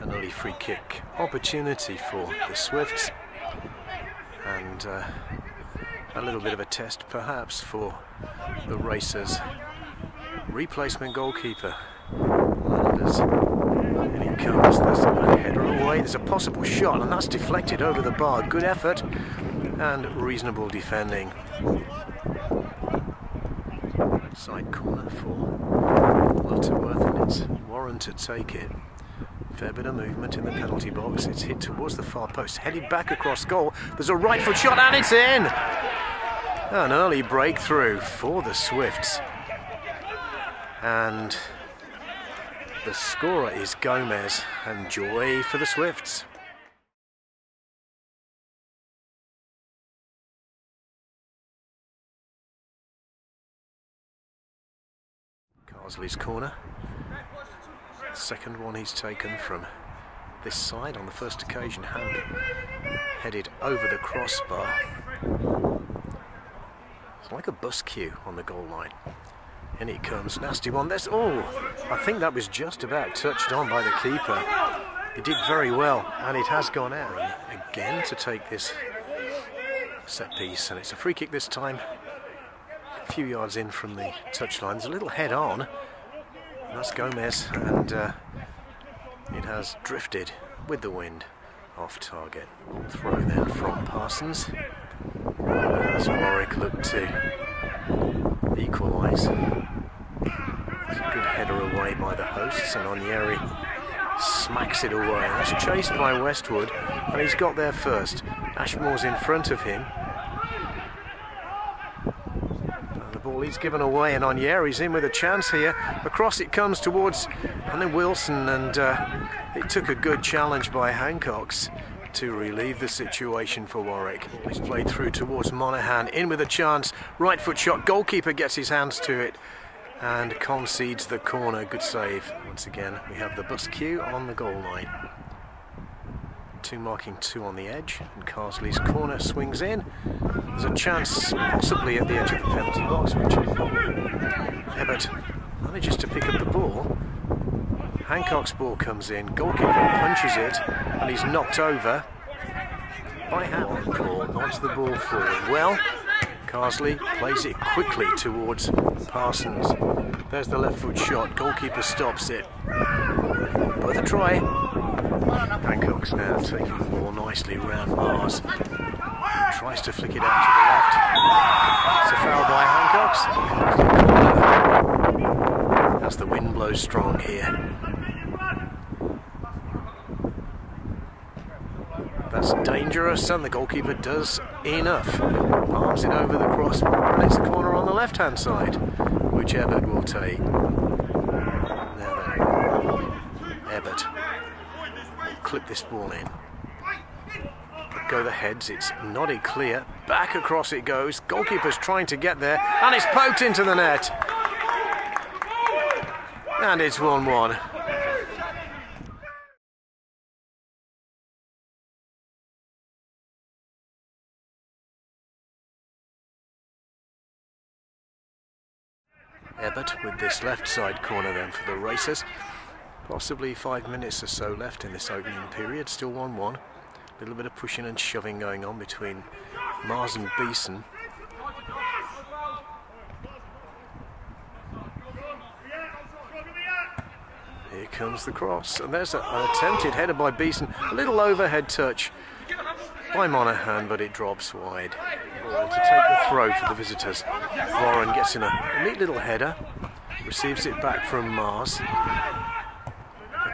An early free kick opportunity for the Swifts. And uh, a little bit of a test perhaps for the Racers replacement goalkeeper. Landers and he comes there's a header away. There's a possible shot and that's deflected over the bar. Good effort and reasonable defending. Side corner for Lutterworth and it's Warren to take it Fair bit of movement in the penalty box. It's hit towards the far post, headed back across goal. There's a right foot shot and it's in! An early breakthrough for the Swifts. And the scorer is Gomez, and joy for the Swifts. Carsley's corner. Second one he's taken from this side on the first occasion, hand headed over the crossbar. It's like a bus queue on the goal line. In he comes, nasty one. There's oh, I think that was just about touched on by the keeper. He did very well, and it has gone out again to take this set piece, and it's a free kick this time. A few yards in from the touchline. There's a little head on. That's Gomez, and uh, it has drifted with the wind off target. Throw then from Parsons. As Warwick look to equalise. Good header away by the hosts, and Onyeri smacks it away. That's chased by Westwood, and he's got there first. Ashmore's in front of him. Ball he's given away and Onyeri's in with a chance here. Across it comes towards and then Wilson and uh, it took a good challenge by Hancocks to relieve the situation for Warwick. He's played through towards Monaghan in with a chance. Right foot shot. Goalkeeper gets his hands to it and concedes the corner. Good save once again. We have the bus queue on the goal line two marking two on the edge and Carsley's corner swings in. There's a chance possibly at the edge of the penalty box which Ebbott manages to pick up the ball. Hancock's ball comes in goalkeeper punches it and he's knocked over by ball onto the ball forward. Well Carsley plays it quickly towards Parsons. There's the left foot shot. Goalkeeper stops it. Worth a try Hancock's now taking ball nicely round Mars. Tries to flick it out to the left. It's a foul by Hancocks. As the wind blows strong here. That's dangerous, and the goalkeeper does enough. Palms it over the crossbar, and it's a corner on the left hand side, which Ebbott will take. Now then, Ebbott clip this ball in. Go the heads, it's nodded clear. Back across it goes. Goalkeeper's trying to get there, and it's poked into the net. And it's 1 1. Ebbott with this left side corner then for the Racers. Possibly five minutes or so left in this opening period, still 1-1. A little bit of pushing and shoving going on between Mars and Beeson. Here comes the cross, and there's an attempted header by Beeson. A little overhead touch by Monaghan, but it drops wide. to take the throw for the visitors. Warren gets in a neat little header, receives it back from Mars.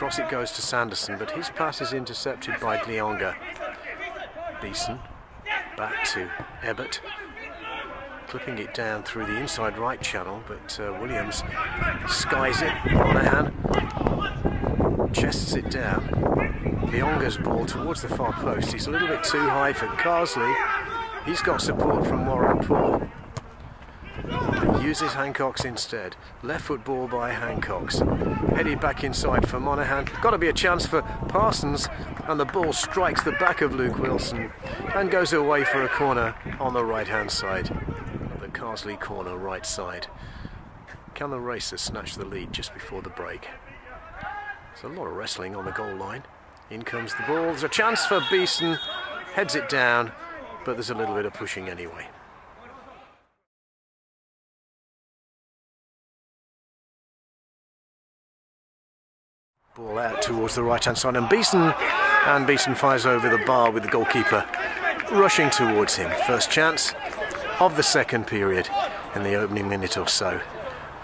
Across it goes to Sanderson, but his pass is intercepted by Dlionga. Beeson back to Ebbott. Clipping it down through the inside right channel, but uh, Williams skies it. Monaghan chests it down. Dlionga's ball towards the far post. He's a little bit too high for Carsley. He's got support from Warren Paul uses Hancocks instead. Left foot ball by Hancocks. Headed back inside for Monaghan. Got to be a chance for Parsons, and the ball strikes the back of Luke Wilson and goes away for a corner on the right hand side. The Carsley corner, right side. Can the Racers snatch the lead just before the break? There's a lot of wrestling on the goal line. In comes the ball. There's a chance for Beeson. Heads it down, but there's a little bit of pushing anyway. Ball out towards the right hand side, and Beeson, and Beeson fires over the bar with the goalkeeper rushing towards him. First chance of the second period in the opening minute or so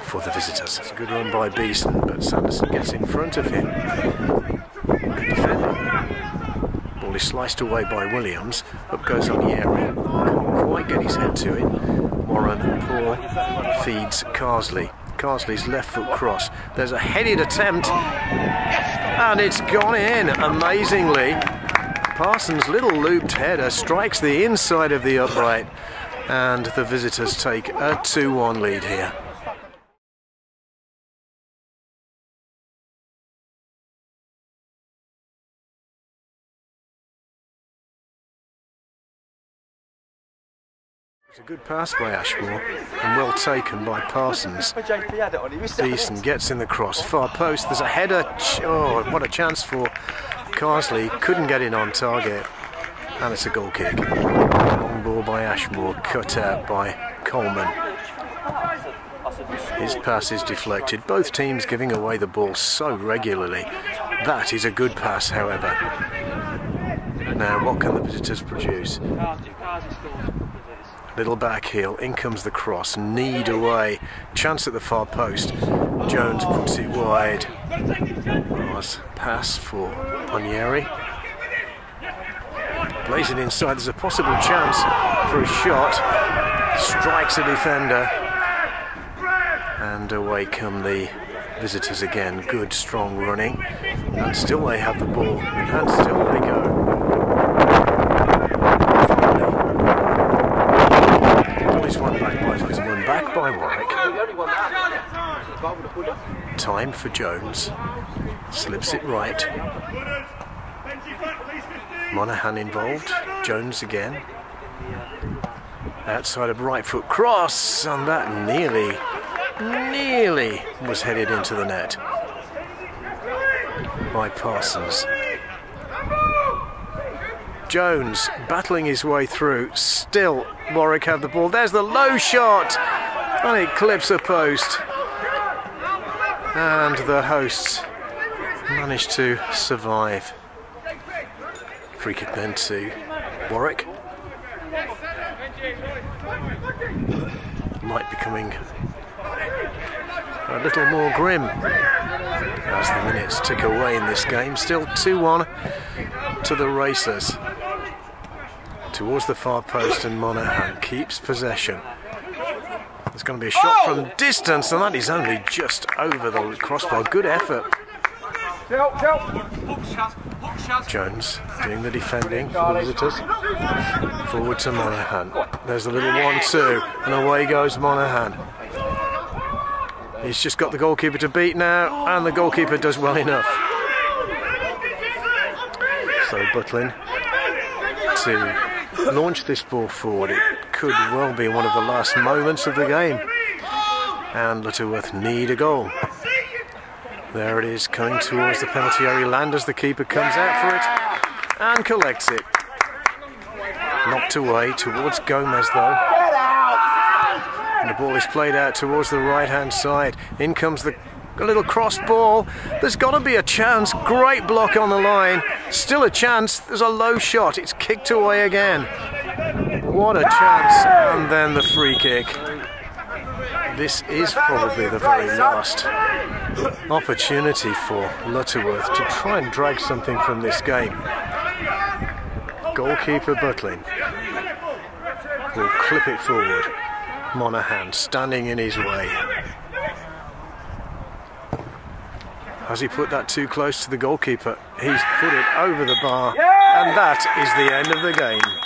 for the visitors. It's a good run by Beeson, but Sanderson gets in front of him. Ball is sliced away by Williams. Up goes Onyeri. Can't quite get his head to it. Warren Paul feeds Carsley. Carsley's left foot cross. There's a headed attempt, and it's gone in amazingly. Parsons' little looped header strikes the inside of the upright, and the visitors take a 2 1 lead here. It's a good pass by Ashmore and well taken by Parsons. Beeson gets in the cross, far post. There's a header. Oh, what a chance for Carsley. Couldn't get in on target. And it's a goal kick. Long ball by Ashmore, cut out by Coleman. His pass is deflected. Both teams giving away the ball so regularly. That is a good pass, however. Now, what can the visitors produce? Little back heel, in comes the cross, kneed away, chance at the far post. Jones puts it wide. Was pass for Onyeri. Blazing inside, there's a possible chance for a shot. Strikes a defender. And away come the visitors again. Good strong running. And still they have the ball. And still they go. back by Warwick. Time for Jones. Slips it right. Monaghan involved. Jones again. Outside of right foot cross, and that nearly, nearly was headed into the net by Parsons. Jones battling his way through. Still, Warwick have the ball. There's the low shot, and it clips a post. And the hosts managed to survive. Free kick then to Warwick. Might becoming a little more grim as the minutes tick away in this game. Still 2 1 to the Racers towards the far post and Monaghan keeps possession. There's going to be a shot from distance and that is only just over the crossbar. Good effort. Jones doing the defending for the visitors. Forward to Monaghan. There's a little one-two and away goes Monaghan. He's just got the goalkeeper to beat now and the goalkeeper does well enough. So Butlin to launch this ball forward. It could well be one of the last moments of the game. And Lutterworth need a goal. There it is, coming towards the penalty area. Landers, the keeper, comes out for it and collects it. Knocked away towards Gomez, though. And the ball is played out towards the right hand side. In comes the a little cross ball. There's got to be a chance. Great block on the line. Still a chance. There's a low shot. It's kicked away again. What a chance. And then the free kick. This is probably the very last opportunity for Lutterworth to try and drag something from this game. Goalkeeper Butlin will clip it forward. Monaghan standing in his way. Has he put that too close to the goalkeeper? He's put it over the bar, and that is the end of the game.